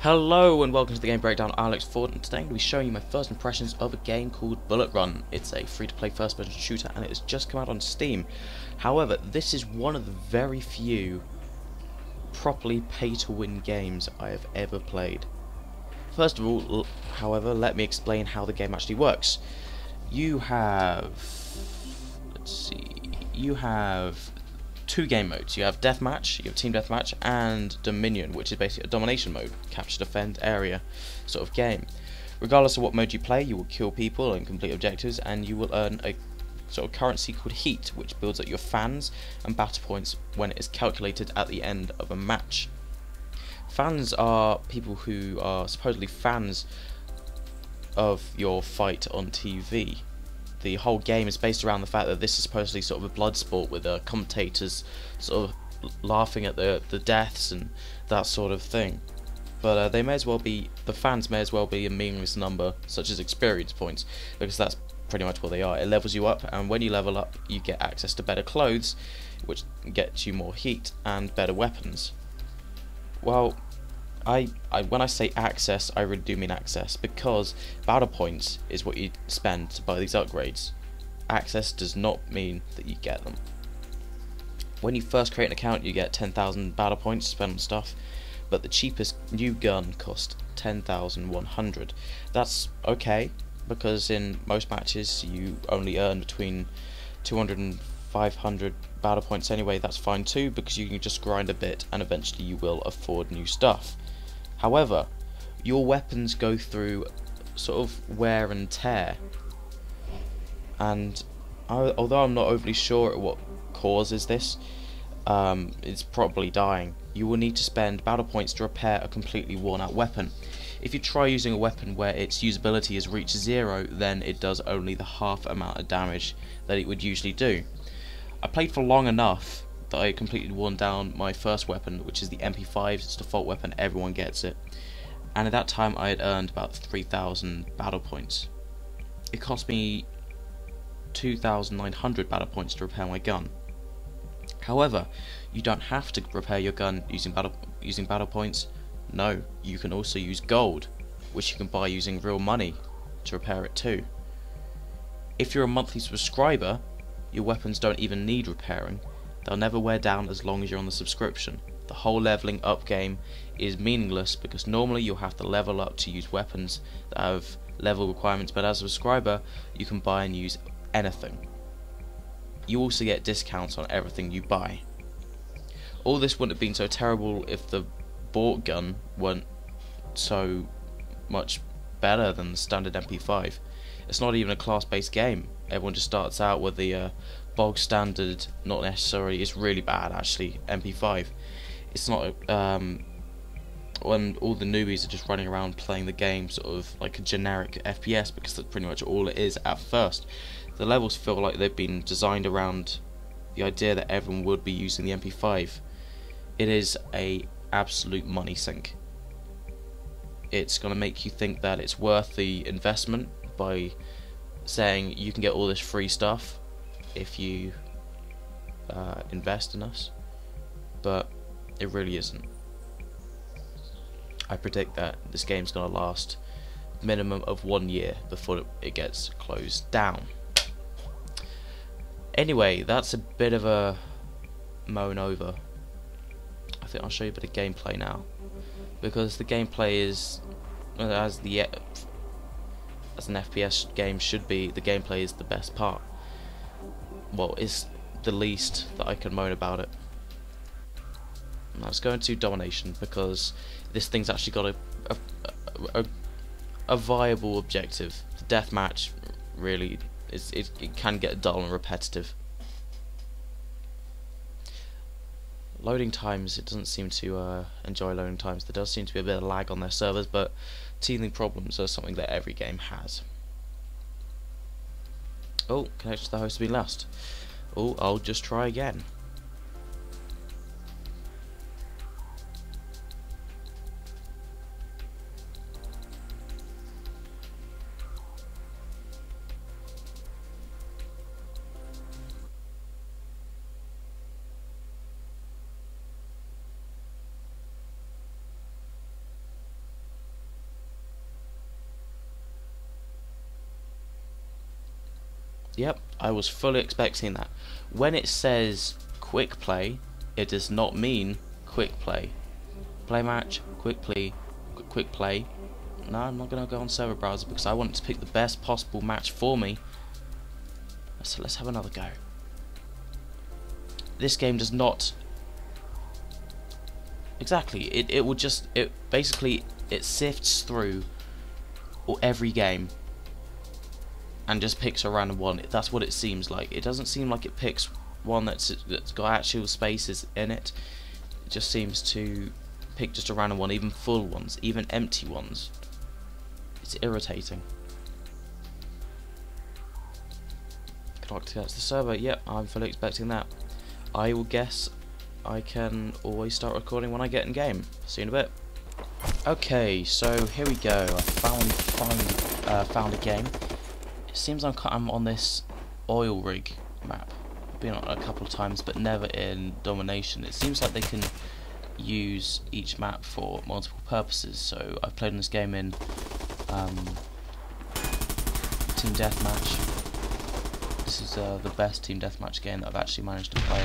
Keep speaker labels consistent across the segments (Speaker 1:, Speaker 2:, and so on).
Speaker 1: Hello and welcome to the Game Breakdown, Alex Ford, and today I'm going to be showing you my first impressions of a game called Bullet Run. It's a free-to-play first-person shooter and it has just come out on Steam. However, this is one of the very few properly pay-to-win games I have ever played. First of all, however, let me explain how the game actually works. You have... let's see... you have two game modes. You have deathmatch, you have team deathmatch, and dominion, which is basically a domination mode, capture, defend, area sort of game. Regardless of what mode you play, you will kill people and complete objectives, and you will earn a sort of currency called heat, which builds up your fans and battle points when it is calculated at the end of a match. Fans are people who are supposedly fans of your fight on TV the whole game is based around the fact that this is supposedly sort of a blood sport with the commentators sort of laughing at the the deaths and that sort of thing. But uh, they may as well be the fans may as well be a meaningless number such as experience points because that's pretty much what they are. It levels you up, and when you level up, you get access to better clothes, which gets you more heat and better weapons. Well, I, I when I say access, I really do mean access because battle points is what you spend to buy these upgrades. Access does not mean that you get them. When you first create an account, you get 10,000 battle points to spend on stuff, but the cheapest new gun cost 10,100. That's okay because in most matches you only earn between 200 and 500 battle points anyway. That's fine too because you can just grind a bit and eventually you will afford new stuff. However, your weapons go through sort of wear and tear. And I, although I'm not overly sure what causes this, um, it's probably dying. You will need to spend battle points to repair a completely worn out weapon. If you try using a weapon where its usability has reached zero, then it does only the half amount of damage that it would usually do. I played for long enough that I completely worn down my first weapon, which is the MP5. It's the default weapon, everyone gets it. And at that time, I had earned about 3,000 battle points. It cost me 2,900 battle points to repair my gun. However, you don't have to repair your gun using battle using battle points. No, you can also use gold, which you can buy using real money to repair it too. If you're a monthly subscriber, your weapons don't even need repairing They'll never wear down as long as you're on the subscription. The whole leveling up game is meaningless because normally you'll have to level up to use weapons that have level requirements, but as a subscriber, you can buy and use anything. You also get discounts on everything you buy. All this wouldn't have been so terrible if the bought gun weren't so much better than the standard MP5. It's not even a class-based game. Everyone just starts out with the uh, bog standard, not necessarily, it's really bad actually, MP5. It's not, um, when all the newbies are just running around playing the game sort of like a generic FPS because that's pretty much all it is at first. The levels feel like they've been designed around the idea that everyone would be using the MP5. It is a absolute money sink. It's going to make you think that it's worth the investment by saying you can get all this free stuff if you uh, invest in us, but it really isn't. I predict that this game's going to last minimum of one year before it gets closed down. Anyway, that's a bit of a moan over. I think I'll show you a bit of gameplay now, because the gameplay is as the as an FPS game should be. The gameplay is the best part well, is the least that I can moan about it. let's go into domination because this thing's actually got a a, a, a viable objective. The deathmatch really is it, it can get dull and repetitive. Loading times, it doesn't seem to uh, enjoy loading times. There does seem to be a bit of lag on their servers, but teething problems are something that every game has. Oh, connection to the host has been lost. Oh, I'll just try again. Yep, I was fully expecting that. When it says quick play, it does not mean quick play. Play match, quick play, quick play. No, I'm not going to go on server browser because I want to pick the best possible match for me. So let's have another go. This game does not exactly it, it will just it basically it sifts through every game and just picks a random one. That's what it seems like. It doesn't seem like it picks one that's that's got actual spaces in it. It just seems to pick just a random one, even full ones, even empty ones. It's irritating. Clock to the server. Yep, I'm fully expecting that. I will guess I can always start recording when I get in game. See you in a bit. Okay, so here we go. I found found uh, found a game it seems I'm, I'm on this oil rig map. I've been on it a couple of times, but never in Domination. It seems like they can use each map for multiple purposes. So I've played in this game in um, Team Deathmatch. This is uh, the best Team Deathmatch game that I've actually managed to play.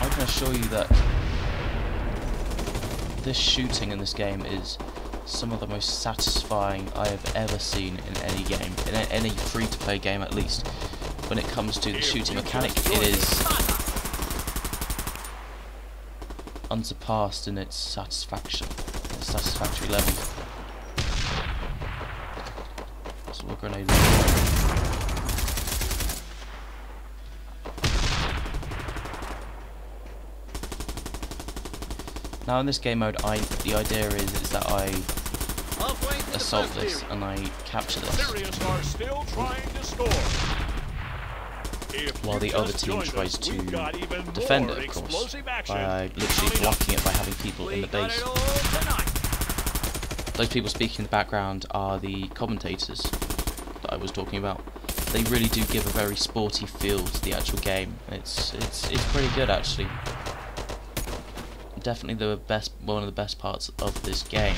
Speaker 1: I can assure you that this shooting in this game is some of the most satisfying I have ever seen in any game, in any free-to-play game at least. When it comes to the shooting mechanic, it is unsurpassed in its satisfaction, its satisfactory level. So grenade. Now in this game mode, I the idea is is that I assault this and I capture this, while the other team tries to defend it, of course, by literally blocking it by having people in the base. Those people speaking in the background are the commentators that I was talking about. They really do give a very sporty feel to the actual game. It's it's it's pretty good actually definitely the best, one of the best parts of this game.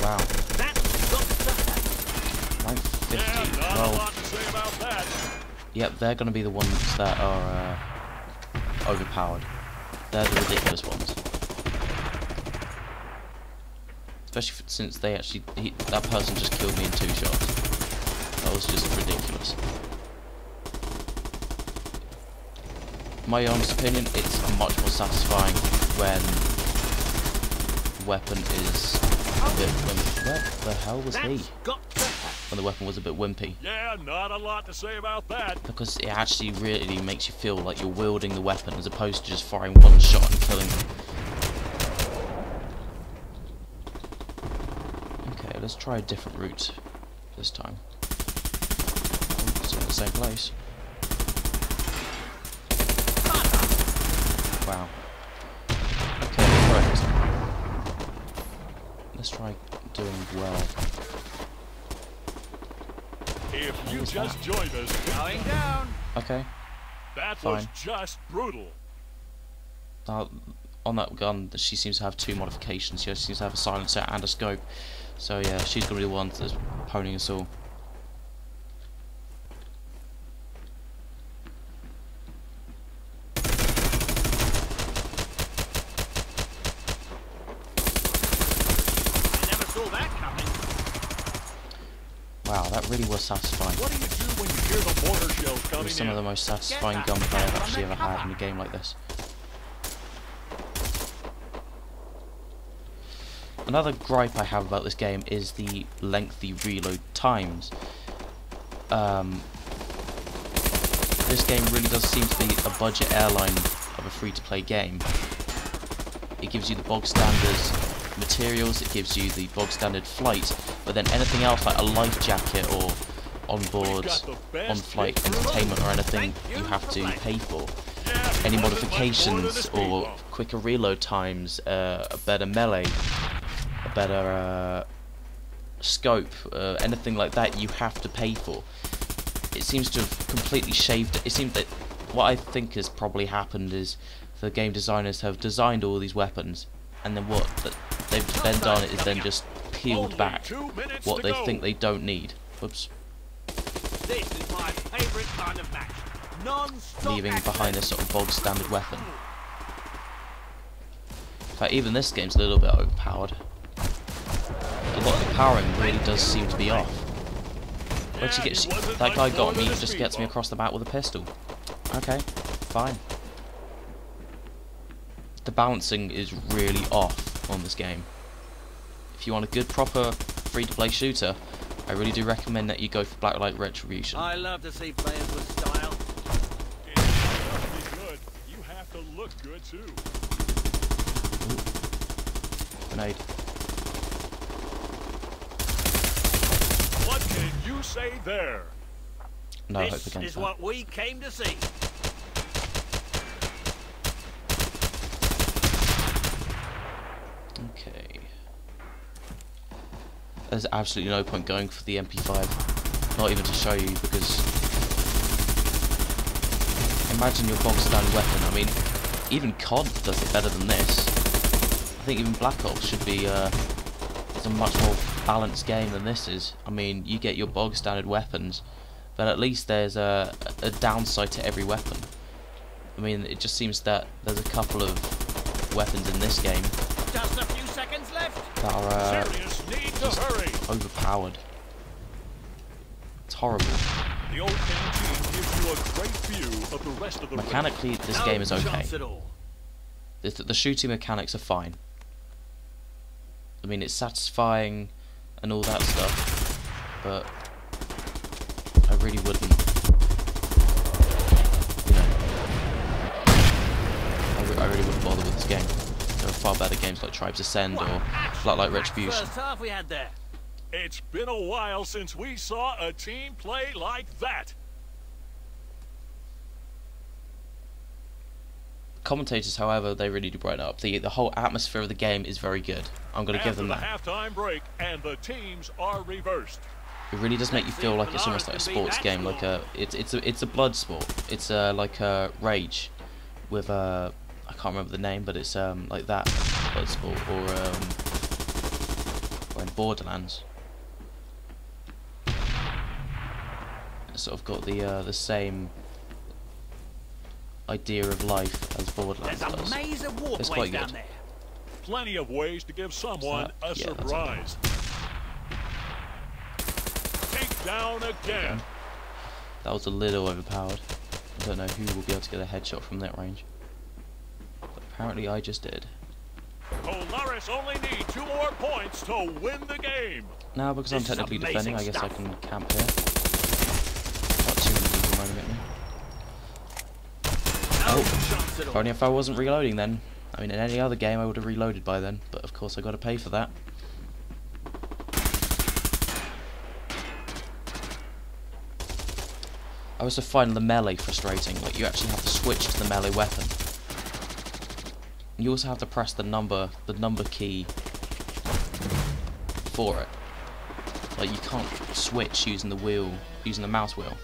Speaker 1: Wow. 950. Well, yep, they're going to be the ones that are uh, overpowered. They're the ridiculous ones. Especially since they actually, he, that person just killed me in two shots. That was just ridiculous. My honest opinion, it's much more satisfying when the weapon is a bit wimpy. Where the hell was he? When the weapon was a bit wimpy.
Speaker 2: Yeah, not a lot to say about that.
Speaker 1: Because it actually really makes you feel like you're wielding the weapon as opposed to just firing one shot and killing. Okay, let's try a different route this time. It's in the same place. Wow. Okay, right. Let's try doing well.
Speaker 2: If you just that? joined us, going down.
Speaker 1: Okay.
Speaker 2: That Fine. was just brutal.
Speaker 1: Now, on that gun, she seems to have two modifications. She seems to have a silencer and a scope. So yeah, she's gonna be the one that's honing us all. Wow, that really was satisfying.
Speaker 2: What do you do when you hear the mortar shells coming
Speaker 1: It was some of the most satisfying gunplay I've actually ever had in a game like this. Another gripe I have about this game is the lengthy reload times. Um, this game really does seem to be a budget airline of a free-to-play game. It gives you the bog standards materials, it gives you the bog standard flight, but then anything else like a life jacket or onboard, on-flight entertainment or anything you have to pay for. Any modifications or quicker reload times, uh, a better melee, a better uh, scope, uh, anything like that you have to pay for. It seems to have completely shaved it. It seems that what I think has probably happened is the game designers have designed all these weapons, and then what that they've then done is then just peeled back what they think they don't need. Whoops.
Speaker 3: This is my favourite kind of match.
Speaker 1: Leaving behind this sort of bog standard weapon. In fact, even this game's a little bit overpowered. A lot of the powering really does seem to be off. Once you
Speaker 2: Yeah,
Speaker 1: get that guy got me, just gets me across the back with a pistol. Okay, fine. The balancing is really off on this game. If you want a good, proper, free-to-play shooter, I really do recommend that you go for Blacklight Retribution.
Speaker 3: I love to see players with style.
Speaker 2: If you want to be good, you have to look good too.
Speaker 1: Grenade.
Speaker 2: What can you say there?
Speaker 1: No
Speaker 3: this
Speaker 1: against
Speaker 3: is
Speaker 1: that.
Speaker 3: what we came to see.
Speaker 1: Okay. There's absolutely no point going for the MP5. Not even to show you, because... Imagine your bog standard weapon. I mean, even COD does it better than this. I think even Black Ops should be uh, it's a much more balanced game than this is. I mean, you get your bog standard weapons, but at least there's a, a downside to every weapon. I mean, it just seems that there's a couple of weapons in this game
Speaker 3: Just a few seconds left.
Speaker 1: that are uh,
Speaker 2: need to hurry.
Speaker 1: overpowered. It's horrible.
Speaker 2: The old canteen gives you a great view of the rest of the
Speaker 1: Mechanically, this
Speaker 3: no
Speaker 1: game is okay. The, the shooting mechanics are fine. I mean, it's satisfying and all that stuff, but I really wouldn't, you know, I, re- I really wouldn't bother with this game. There are far better games like Tribes Ascend or
Speaker 3: action Blacklight
Speaker 1: Retribution.
Speaker 3: We had there.
Speaker 2: It's been a while since we saw a team play like that.
Speaker 1: Commentators, however, they really do brighten up. The the whole atmosphere of the game is very good. I'm going to give
Speaker 2: After
Speaker 1: them
Speaker 2: the
Speaker 1: that.
Speaker 2: halftime break, and the teams are reversed.
Speaker 1: It really does make you feel like it's almost like a sports game, like a it's it's a it's a blood sport. It's uh, like a rage, with uh, I can't remember the name, but it's um like that sport or um or in Borderlands. It's sort of got the uh, the same idea of life as Borderlands
Speaker 3: There's a
Speaker 1: does.
Speaker 3: maze of
Speaker 1: It's quite
Speaker 3: down
Speaker 1: good.
Speaker 3: there.
Speaker 2: Plenty of ways to give someone a
Speaker 1: yeah,
Speaker 2: surprise. Take down again.
Speaker 1: That was a little overpowered. I don't know who will be able to get a headshot from that range. Apparently I just did.
Speaker 2: Polaris only need two more points to win the game.
Speaker 1: Now, because I'm technically defending, I guess I can camp here. Got too many people running at me. Oh. only if I wasn't reloading then. I mean, in any other game I would have reloaded by then, but of course I got to pay for that. Oh, I also find the melee frustrating, like you actually have to switch to the melee weapon. You also have to press the number, the number key for it. Like you can't switch using the wheel, using the mouse wheel.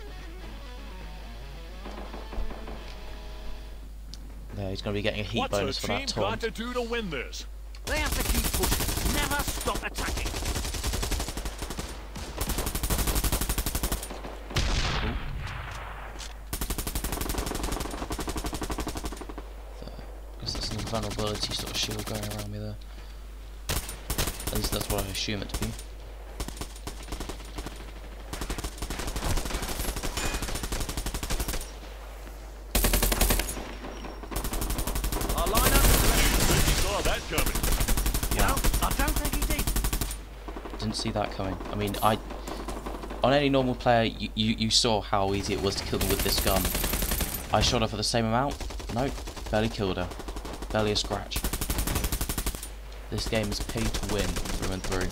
Speaker 1: There, he's going to be getting a heat
Speaker 2: What's
Speaker 1: bonus
Speaker 2: a
Speaker 1: for
Speaker 2: team
Speaker 1: that
Speaker 2: got to do to win this?
Speaker 3: They have to keep pushing. Never stop attacking.
Speaker 1: Because there's an invulnerability sort of shield going around me there. At least that's what I assume it to be.
Speaker 3: Our lineup is ready.
Speaker 2: Think he saw that coming.
Speaker 3: No, I don't think he did.
Speaker 1: Didn't see that coming. I mean, I... On any normal player, you, you, you saw how easy it was to kill them with this gun. I shot her for the same amount. Nope. Barely killed her. Barely a scratch. This game is paid to win through and through.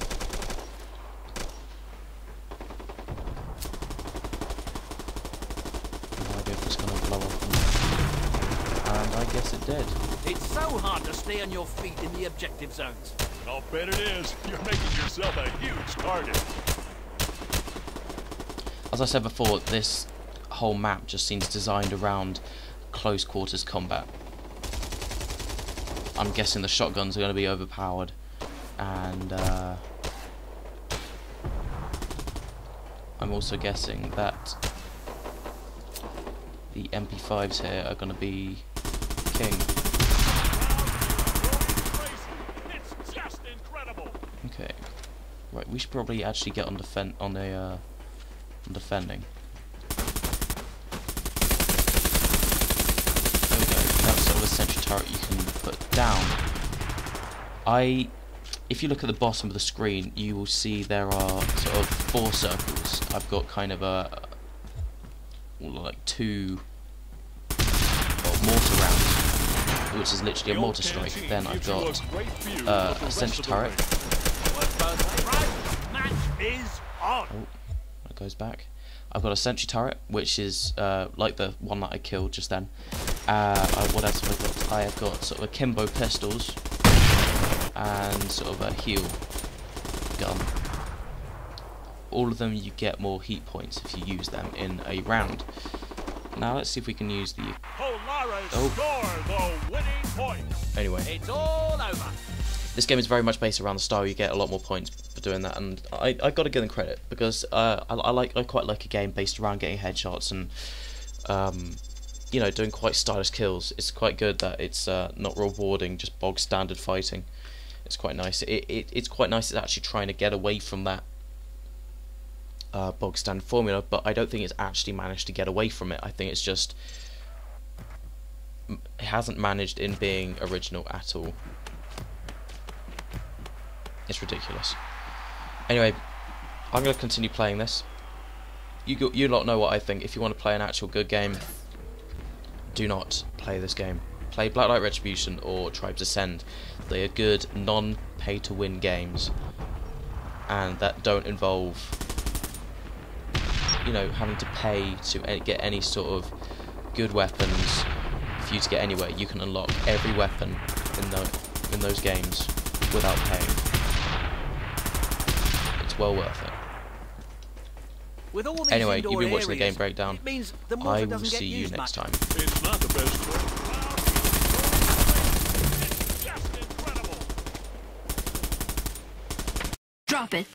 Speaker 1: No idea if it's going to blow up. And I guess it did.
Speaker 3: It's so hard to stay on your feet in the objective zones.
Speaker 2: I'll bet it is. You're making yourself a huge target.
Speaker 1: As I said before, this whole map just seems designed around close quarters combat. I'm guessing the shotguns are going to be overpowered, and uh, I'm also guessing that the MP5s here are going to be king. Okay, right. We should probably actually get on defend on a uh, on defending. Go. That's sort of a sentry turret you can put down. I, if you look at the bottom of the screen, you will see there are sort of four circles. I've got kind of a like two well, mortar rounds, which is literally a mortar strike. Then I've
Speaker 2: gives you a
Speaker 1: got uh, a sentry turret.
Speaker 2: ring.
Speaker 3: Work both ways. Right, match is on.
Speaker 1: Oh, that goes back. I've got a sentry turret, which is uh, like the one that I killed just then. Uh, I, what else have I got? I have got sort of akimbo pistols and sort of a heal gun. All of them you get more heat points if you use them in a round. Now let's see if we can use the.
Speaker 2: Polaris
Speaker 1: Oh.
Speaker 2: the winning point.
Speaker 1: Anyway,
Speaker 3: It's all over.
Speaker 1: this game is very much based around the style. You get a lot more points for doing that, and I I got to give them credit because uh, I, I like I quite like a game based around getting headshots and um, you know doing quite stylish kills. It's quite good that it's uh, not rewarding just bog standard fighting. It's quite nice. It, it it's quite nice. It's actually trying to get away from that uh, bog standard formula, but I don't think it's actually managed to get away from it. I think it's just it hasn't managed in being original at all. It's ridiculous. Anyway, I'm going to continue playing this. You you lot know what I think. If you want to play an actual good game, do not play this game. Play Blacklight Retribution or Tribes Ascend. They are good, non-pay-to-win games, and that don't involve, you know, having to pay to get any sort of good weapons for you to get anywhere. You can unlock every weapon in the in those games without paying. It's well worth it.
Speaker 3: With all these
Speaker 1: Anyway, you've been watching the game breakdown.
Speaker 3: It means the
Speaker 1: I will see you next
Speaker 3: much.
Speaker 1: time.
Speaker 2: It's not the best choice. It's just incredible.
Speaker 4: Drop it.